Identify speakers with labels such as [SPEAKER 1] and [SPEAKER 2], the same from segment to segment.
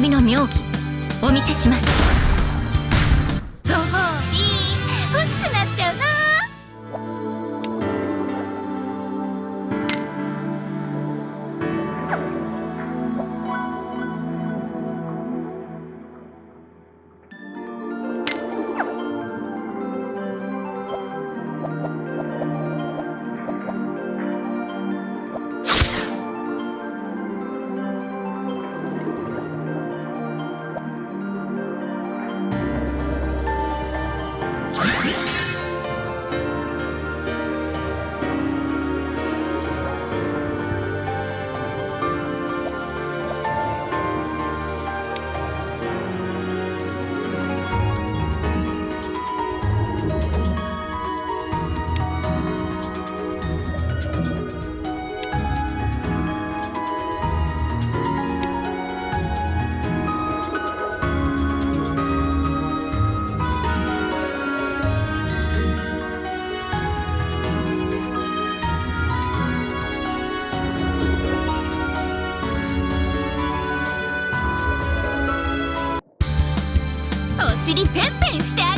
[SPEAKER 1] びの妙技お見せします。お尻ペンペンしてあげ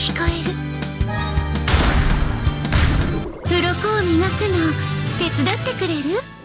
[SPEAKER 1] 聞こえる。鱗を磨くの手伝ってくれる？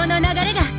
[SPEAKER 1] 潮の流れが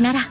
[SPEAKER 1] なら。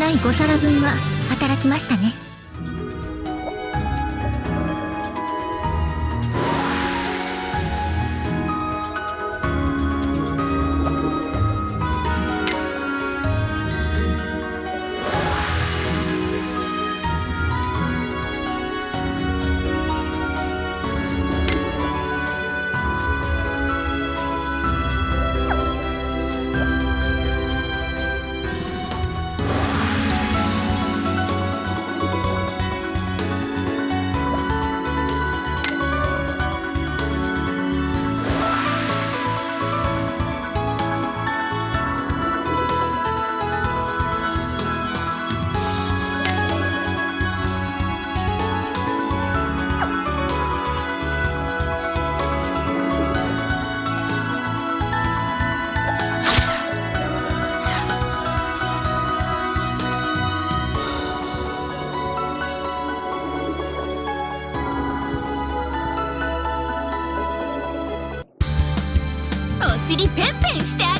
[SPEAKER 2] ない5皿分は働きましたね。
[SPEAKER 1] 尻ペンペンしてあげる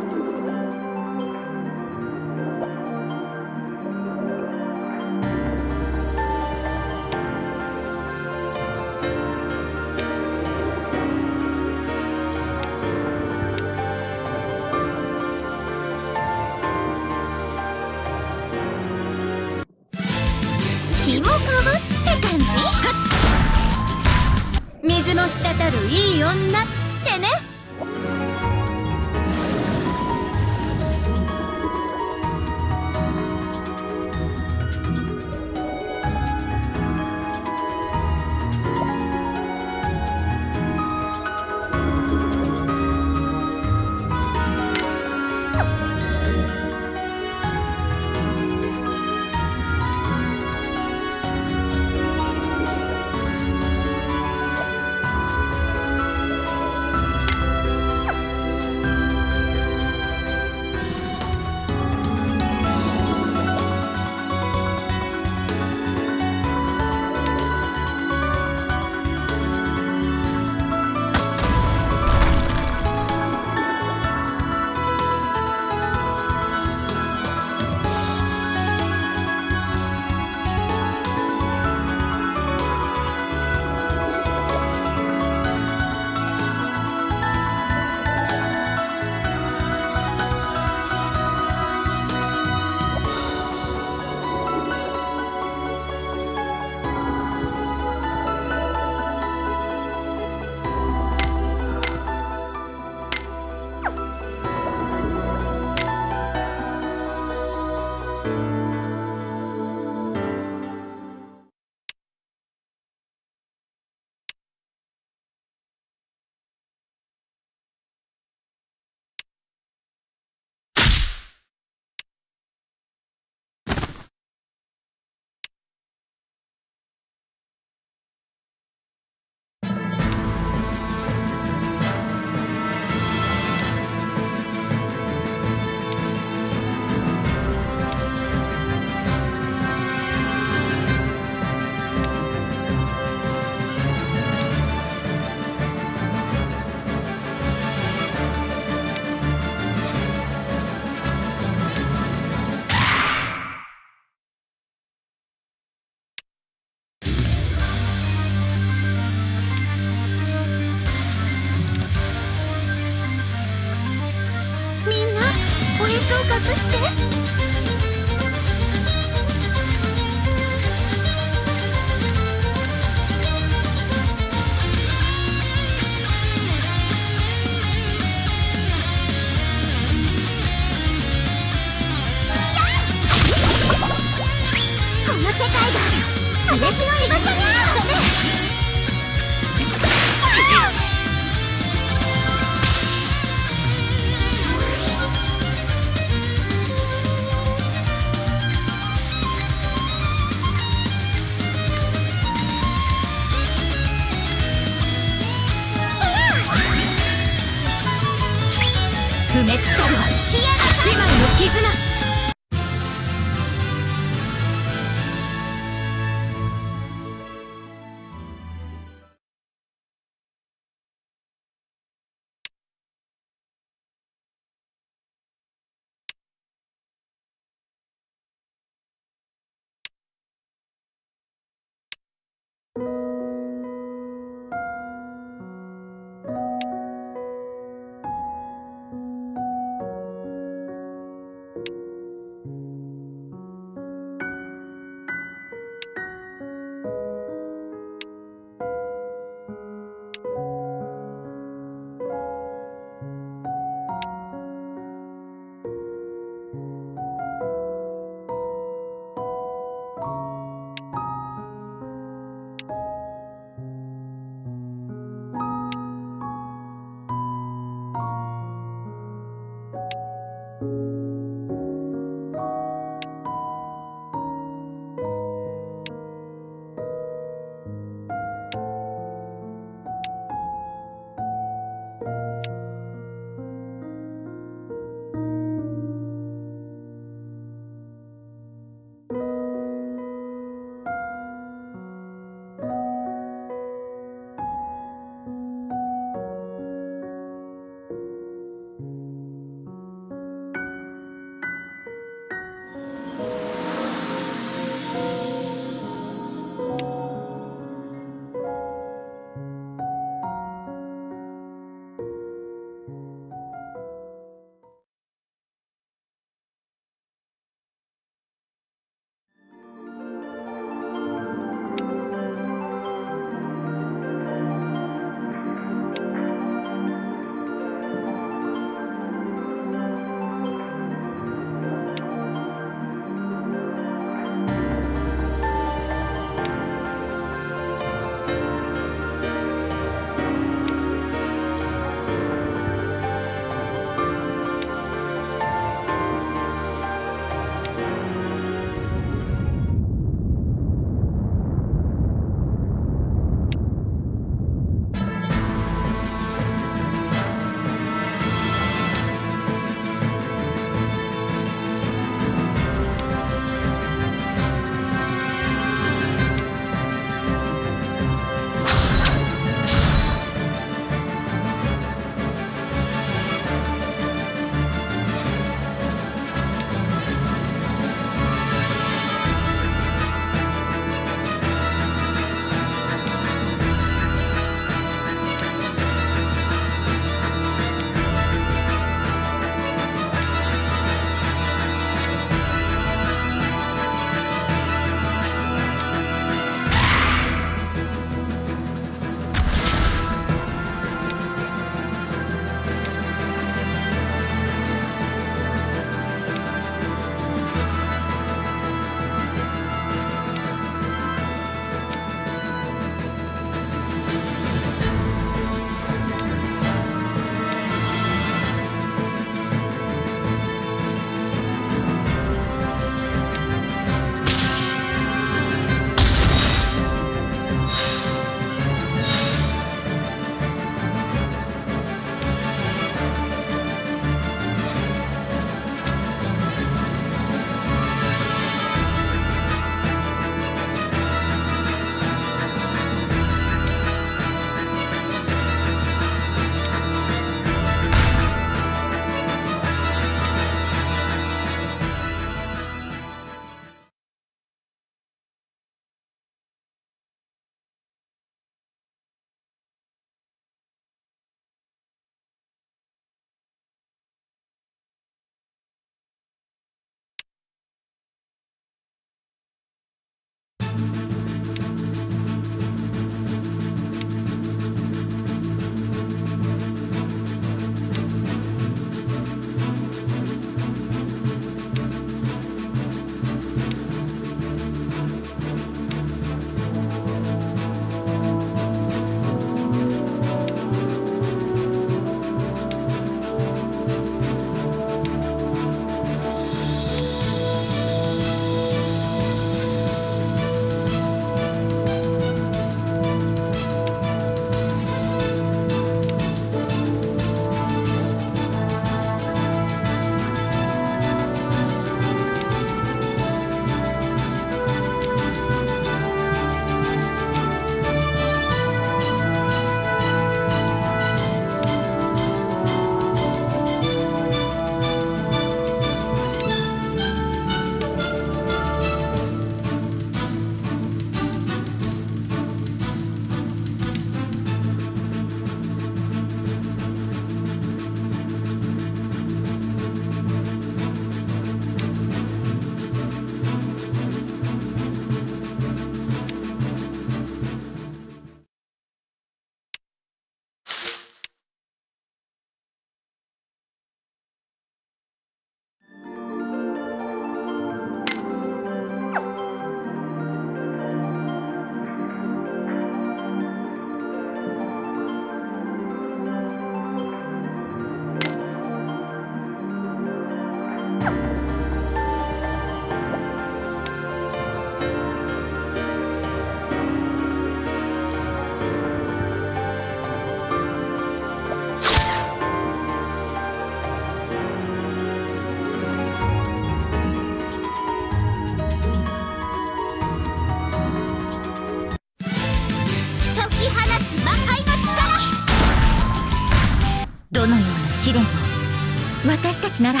[SPEAKER 2] ちなら。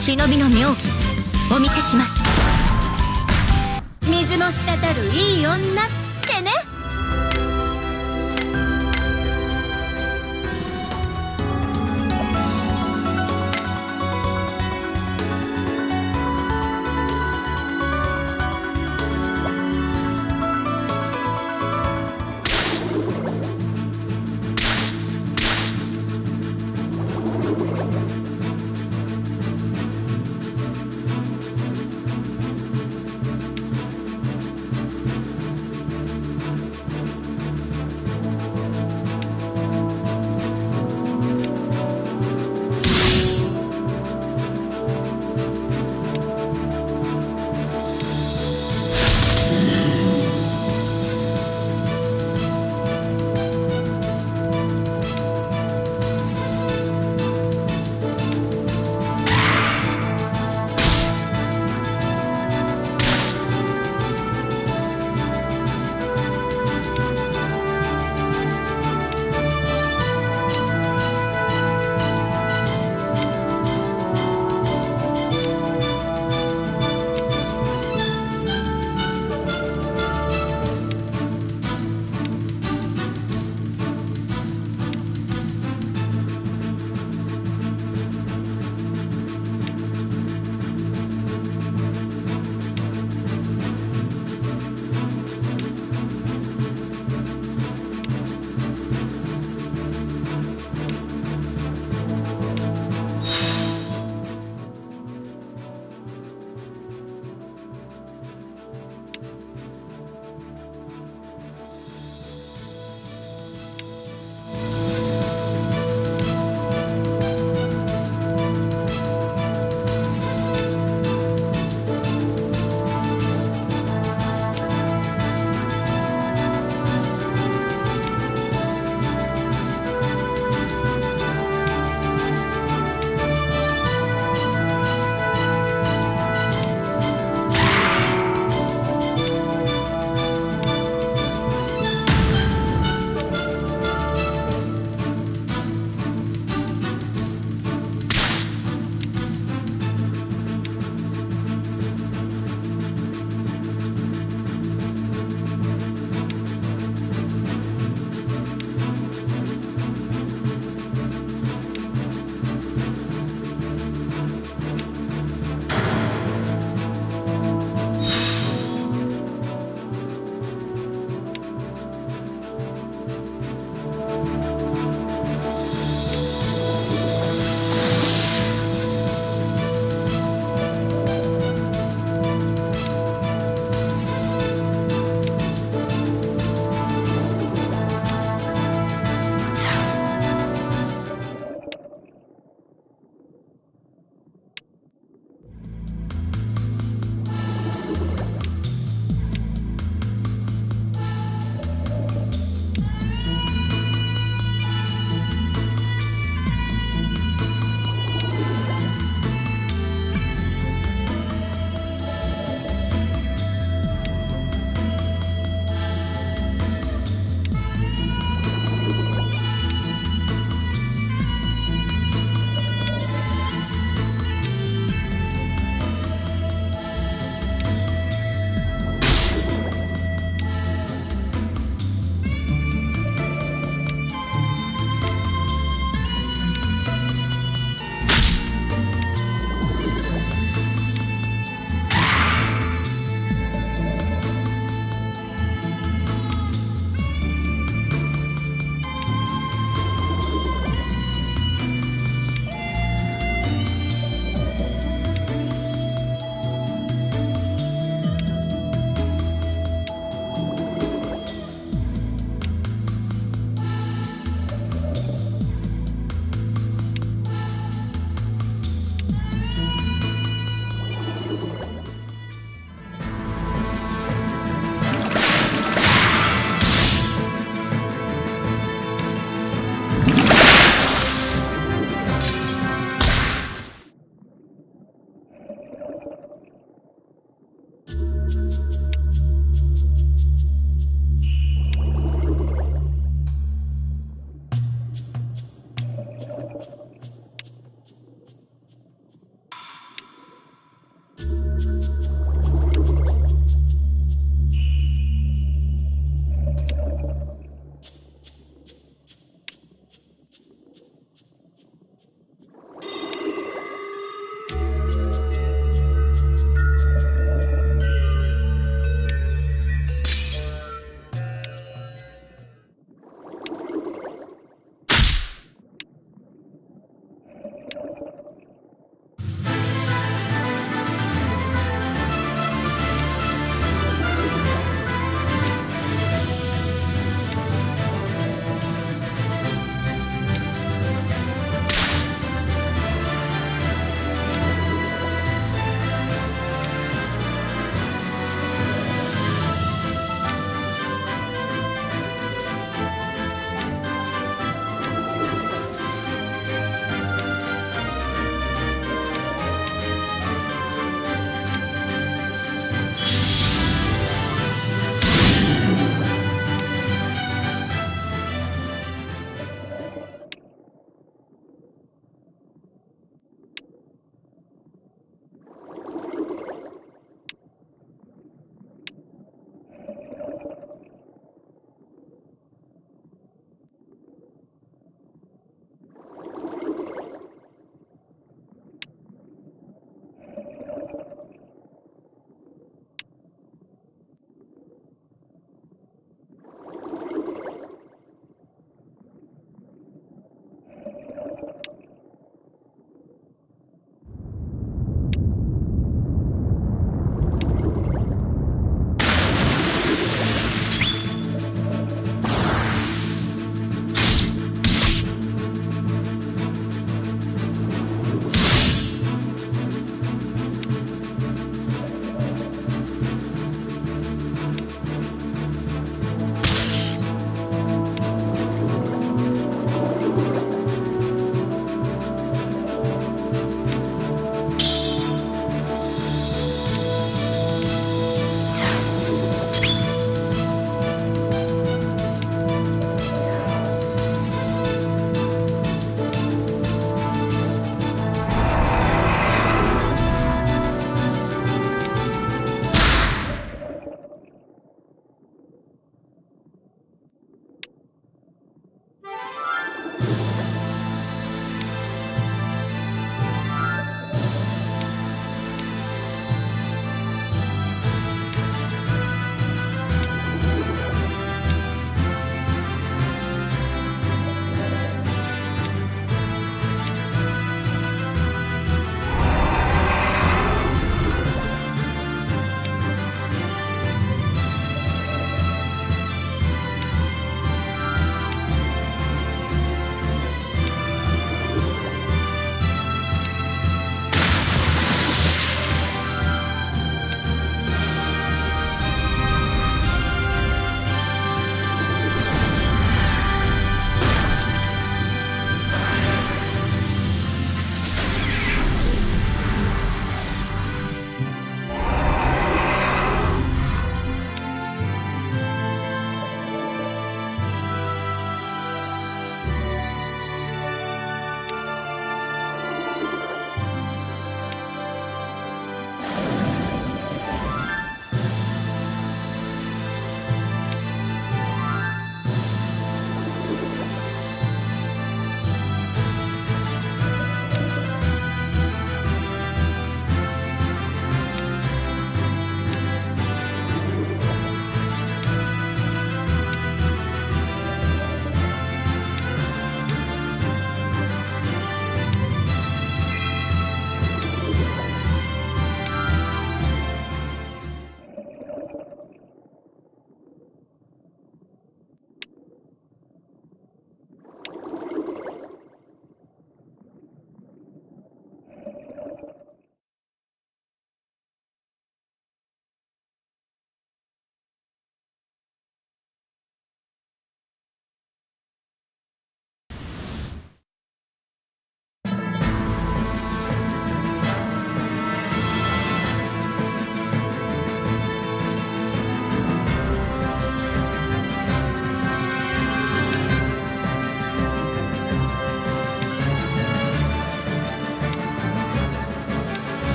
[SPEAKER 2] 忍びの妙義お見せします。
[SPEAKER 1] 水もたるいい女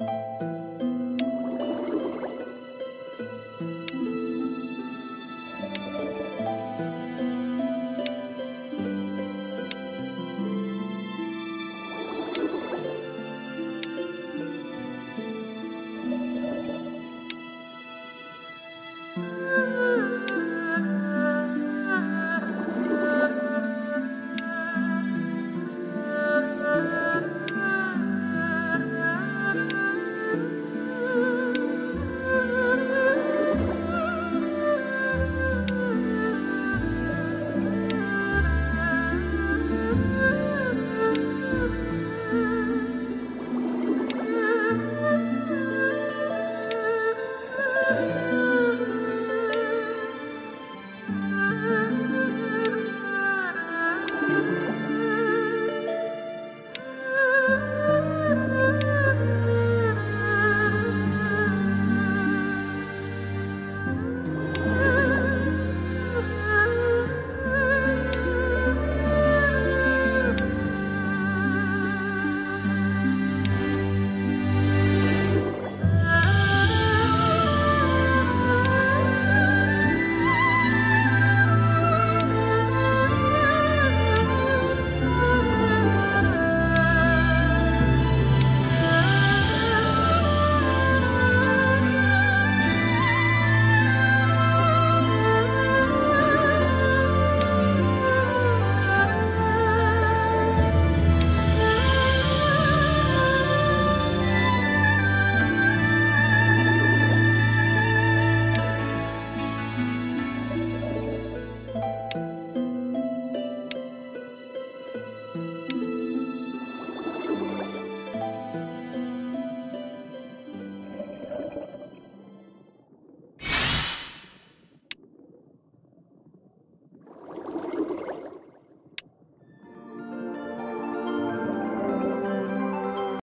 [SPEAKER 1] Música